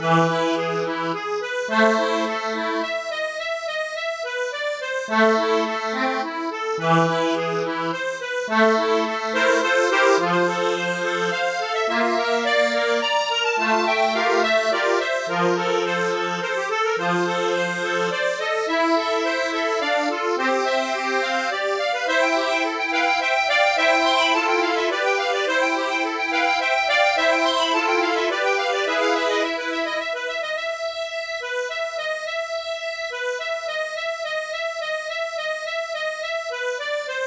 Thank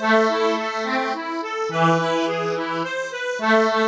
Thank you.